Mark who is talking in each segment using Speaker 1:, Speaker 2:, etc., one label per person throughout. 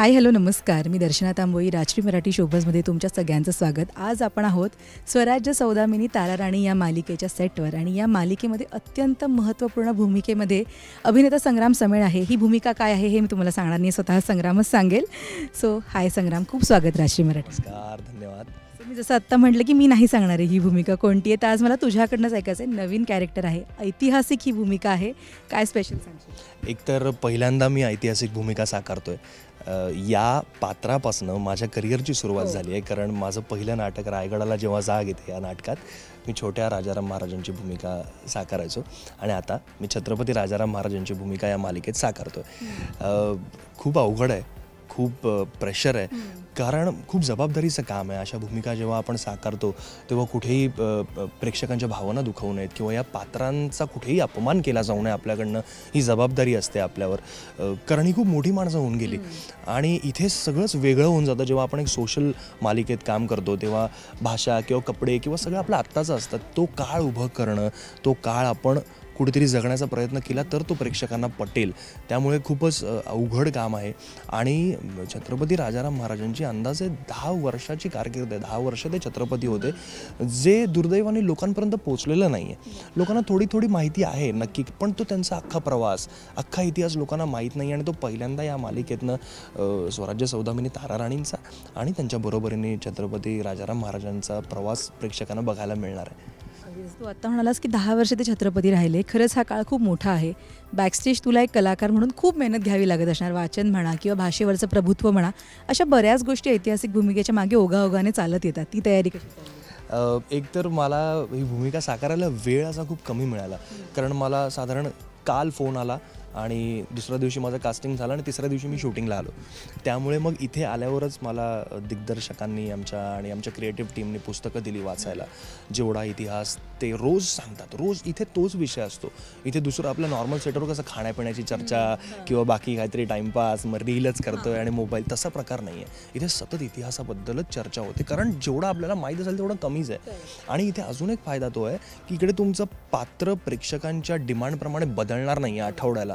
Speaker 1: Hi hello नमस्कार. मी दर्शना तांबोई राजश्री मराठी शोबजमध्ये तुमच्या सगळ्यांचं स्वागत. आज आपण आहोत स्वराज्य सौदामिनी ताराराणी या मालिकेच्या सेटवर आणि या मालिकेमध्ये अत्यंत महत्त्वपूर्ण भूमिकेमध्ये अभिनेता संग्राम समेळ आहे. ही भूमिका काय आहे हे मी तुम्हाला सांगणार नाही स्वतः संग्रामच सांगेल. सो हाय संग्राम खूप स्वागत राजश्री मराठी.
Speaker 2: नमस्कार धन्यवाद.
Speaker 1: मी जसं आत्ता म्हटलं की मी नाही सांगणार आहे ही भूमिका कोणती आहे तर आज मला तुझ्याकडनंच ऐकायचं आहे नवीन कॅरेक्टर आहे. ऐतिहासिक ही भूमिका आहे. काय स्पेशल सांगशील?
Speaker 2: एकतर पहिल्यांदा मी ऐतिहासिक भूमिका साकारतोय. या पात्रापासनं माझ्या करिअरची सुरुवात
Speaker 1: हो.
Speaker 2: झाली आहे. कारण माझं पहिलं नाटक रायगडाला जेव्हा जाग येते या नाटकात मी छोट्या राजाराम महाराजांची भूमिका साकारायचो. आणि आता मी छत्रपती राजाराम महाराजांची भूमिका या मालिकेत साकारतोय. अ, खूप अवघड आहे. खूप प्रेशर आहे. कारण खूप जबाबदारीचं काम आहे. अशा भूमिका जेव्हा आपण साकारतो तेव्हा कुठेही प्रेक्षकांच्या भावना दुखवू नयेत किंवा या पात्रांचा कुठेही अपमान केला जाऊ नये आपल्याकडनं ही जबाबदारी असते आपल्यावर. कारण ही खूप मोठी माणसं होऊन गेली. आणि इथे सगळंच वेगळं होऊन जातं. जेव्हा आपण एक सोशल मालिकेत काम करतो तेव्हा भाषा किंवा कपडे किंवा सगळं आपलं आत्ताचं असतं. तो काळ उभं करणं तो काळ आपण कुठेतरी जगण्याचा प्रयत्न केला तर तो प्रेक्षकांना पटेल. त्यामुळे खूपच अवघड काम आहे. आणि छत्रपती राजाराम महाराजांची अंदाजे दहा वर्षाची कारकीर्द आहे. दहा वर्ष ते छत्रपती होते. जे दुर्दैवाने लोकांपर्यंत पोचलेलं नाही आहे लोकांना थोडी थोडी माहिती आहे नक्की पण तो त्यांचा अख्खा प्रवास अख्खा इतिहास लोकांना माहीत नाही आणि तो पहिल्यांदा या मालिकेतनं स्वराज्य सौदामिनी ताराराणींचा आणि त्यांच्या बरोबरीने छत्रपती राजाराम महाराजांचा प्रवास प्रेक्षकांना बघायला मिळणार आहे.
Speaker 1: अगदीच. तू आत्ता म्हणालास की दहा वर्ष ते छत्रपती राहिले. खरंच हा काळ खूप मोठा आहे. बॅकस्टेज तुला एक कलाकार म्हणून खूप मेहनत घ्यावी लागत असणार. वाचन म्हणा किंवा भाषेवरचं प्रभुत्व म्हणा अशा बऱ्याच गोष्टी ऐतिहासिक भूमिकेच्या मागे ओघाओघाने चालत येतात. ती तयारी कशी
Speaker 2: एक तर मला ही भूमिका साकारायला वेळ असा खूप कमी मिळाला. कारण मला साधारण काल फोन आला. आणि दुसऱ्या दिवशी माझं कास्टिंग झालं आणि तिसऱ्या दिवशी मी शूटिंगला आलो. त्यामुळे मग इथे आल्यावरच मला दिग्दर्शकांनी आमच्या आणि आमच्या क्रिएटिव्ह टीमने पुस्तकं दिली वाचायला. जेवढा इतिहास ते रोज सांगतात. रोज इथे तोच विषय असतो. इथे दुसरं आपलं नॉर्मल सेटवर कसं खाण्यापिण्याची चर्चा किंवा बाकी काहीतरी टाईमपास मग रीलच करतोय आणि मोबाईल तसा प्रकार नाही आहे इथे सतत इतिहासाबद्दलच चर्चा होते. कारण जेवढं आपल्याला माहीत असेल तेवढं कमीच आहे. आणि इथे अजून एक फायदा तो आहे की इकडे तुमचं पात्र प्रेक्षकांच्या डिमांडप्रमाणे बदलणार नाही आहे आठवड्याला.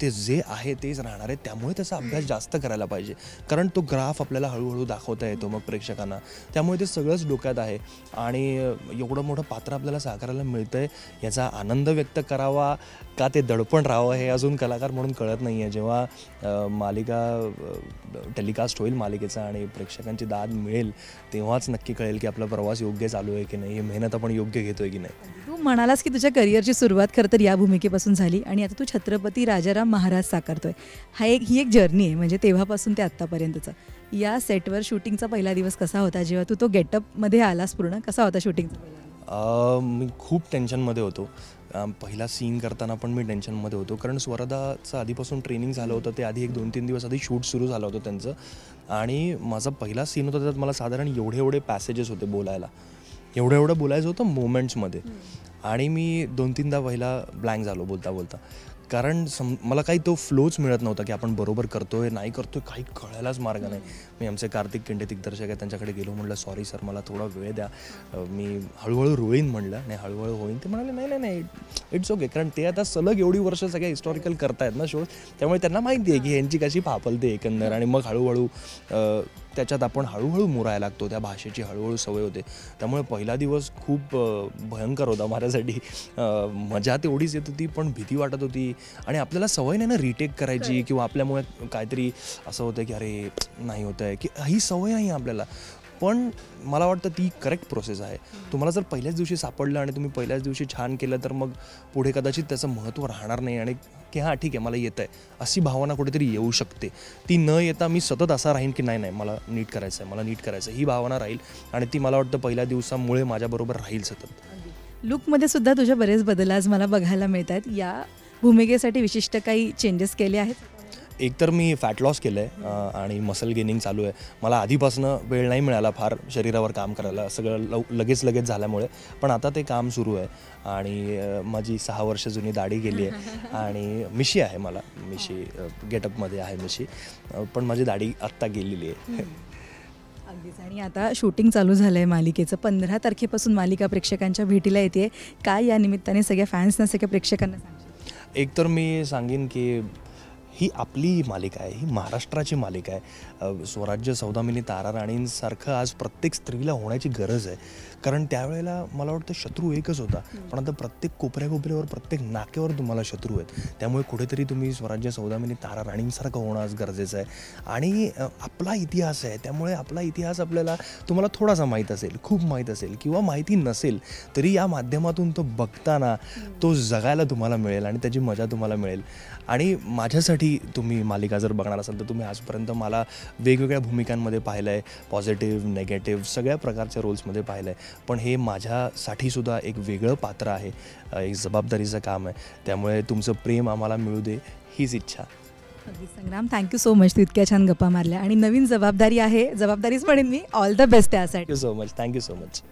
Speaker 2: ते जे आहे तेच राहणार आहे. त्यामुळे त्याचा अभ्यास जास्त करायला पाहिजे. कारण तो ग्राफ आपल्याला हळूहळू दाखवता येतो मग प्रेक्षकांना. त्यामुळे ते सगळंच डोक्यात आहे. आणि एवढं मोठं पात्र आपल्याला साकारायला मिळतं आहे याचा आनंद व्यक्त करावा का ते दडपण राहावं हे अजून कलाकार म्हणून कळत नाही आहे जेव्हा मालिका टेलिकास्ट होईल मालिकेचा आणि प्रेक्षकांची दाद मिळेल तेव्हाच नक्की कळेल की आपला प्रवास योग्य चालू आहे की नाही ही मेहनत आपण योग्य घेतोय की नाही.
Speaker 1: तू म्हणालास की तुझ्या करिअरची सुरुवात खरं तर या भूमिकेपासून झाली आणि आता तू छत्रपती राजाराम महाराज साकारतोय. हा एक ही एक जर्नी आहे म्हणजे तेव्हापासून ते आत्तापर्यंतचा. या सेटवर शूटिंगचा पहिला दिवस कसा होता? जेव्हा तू तो गेटअपमध्ये आलास पूर्ण कसा होता शूटिंगचा पहिला
Speaker 2: मी खूप टेन्शनमध्ये होतो. पहिला सीन करताना पण मी टेन्शनमध्ये होतो. कारण स्वरदाचं आधीपासून ट्रेनिंग झालं होतं ते आधी एक दोन तीन दिवस आधी शूट सुरू झालं होतं त्यांचं. आणि माझा पहिला सीन होता त्यात मला साधारण एवढे एवढे पॅसेजेस होते बोलायला. एवढं एवढं बोलायचं होतं मोमेंट्समध्ये आणि मी दोन तीनदा पहिला ब्लँक झालो बोलता बोलता. कारण सम मला काही तो फ्लोच मिळत नव्हता की आपण बरोबर करतोय नाही करतोय काही कळायलाच मार्ग नाही. मी आमचे कार्तिक किंडे दिग्दर्शक आहे त्यांच्याकडे गेलो म्हटलं सॉरी सर मला थोडा वेळ द्या. मी हळूहळू रोळीन म्हणलं नाही हळूहळू होईन. ते म्हणाले नाही नाही नाही इट्स ओके कारण ते आता सलग एवढी वर्ष सगळ्या हिस्टॉरिकल करतायत ना शोज त्यामुळे त्यांना माहिती आहे की यांची कशी फापलते एकंदर. आणि मग हळूहळू त्याच्यात आपण हळूहळू मुरायला लागतो त्या भाषेची हळूहळू सवय होते. त्यामुळे पहिला दिवस खूप भयंकर होता माझ्यासाठी. मजा तेवढीच येत होती पण भीती वाटत होती. आणि आपल्याला सवय नाही ना रिटेक करायची किंवा आपल्यामुळे काहीतरी असं होतं की अरे नाही होत आहे की ही सवय नाही आहे आपल्याला. पण मला वाटतं ती करेक्ट प्रोसेस आहे. तुम्हाला जर पहिल्याच दिवशी सापडलं आणि तुम्ही पहिल्याच दिवशी छान केलं तर मग पुढे कदाचित त्याचं महत्त्व राहणार नाही. आणि की हां ठीक आहे मला येतं आहे अशी भावना कुठेतरी येऊ शकते. ती न येता मी सतत असा राहीन की नाही नाही मला नीट करायचं आहे मला नीट करायचं आहे. ही भावना राहील. आणि ती मला वाटतं पहिल्या दिवसामुळे माझ्याबरोबर राहील सतत.
Speaker 1: लुकमध्ये सुद्धा तुझे बरेच बदल आज मला बघायला मिळत आहेत या भूमिकेसाठी विशिष्ट काही चेंजेस केले आहेत?
Speaker 2: एकतर मी फॅट लॉस केलं आहे आणि मसल गेनिंग चालू आहे. मला आधीपासनं वेळ नाही मिळाला फार शरीरावर काम करायला. सगळं लव लगेच लगेच झाल्यामुळे. पण आता ते काम सुरू आहे. आणि माझी सहा वर्ष जुनी दाढी गेली आहे आणि मिशी आहे मला. मिशी गेटअपमध्ये आहे मिशी. पण माझी दाढी आत्ता गेलेली आहे
Speaker 1: अगदीच. आणि आता शूटिंग चालू झालं आहे मालिकेचं. पंधरा तारखेपासून मालिका प्रेक्षकांच्या भेटीला येते काय या निमित्ताने सगळ्या फॅन्सना सगळ्या प्रेक्षकांना
Speaker 2: एकतर मी सांगेन की ही आपली मालिका आहे ही महाराष्ट्राची मालिका आहे. स्वराज्य सौदामिनी तारा राणींसारखं आज प्रत्येक स्त्रीला होण्याची गरज आहे. कारण त्यावेळेला मला वाटतं शत्रू एकच होता. पण आता प्रत्येक कोपऱ्या कोपऱ्यावर प्रत्येक नाक्यावर तुम्हाला शत्रू आहेत. त्यामुळे कुठेतरी तुम्ही स्वराज्य सौदामिनी तारा राणींसारखं होणं आज गरजेचं आहे. आणि आपला इतिहास आहे. त्यामुळे आपला इतिहास आपल्याला तुम्हाला थोडासा माहीत असेल खूप माहीत असेल किंवा माहिती नसेल तरी या माध्यमातून तो बघताना तो जगायला तुम्हाला मिळेल आणि त्याची मजा तुम्हाला मिळेल. आणि माझ्यासाठी तुम्ही मालिका जर बघणार असाल तर तुम्ही आजपर्यंत मला वेगवेगळ्या भूमिकांमध्ये पाहिलं आहे पॉझिटिव्ह नेगेटिव्ह सगळ्या प्रकारच्या रोल्समध्ये पाहिलं आहे पण हे माझ्यासाठी सुद्धा एक वेगळं पात्र आहे. एक जबाबदारीचं काम आहे. त्यामुळे तुमचं प्रेम आम्हाला मिळू दे हीच इच्छा.
Speaker 1: अगदी Sangram thank you so much तू इतक्या छान गप्पा मारल्या. आणि नवीन जबाबदारी आहे. जबाबदारीच म्हणेन मी. ऑल द बेस्ट त्यासाठी.
Speaker 2: Thank you so much thank you so much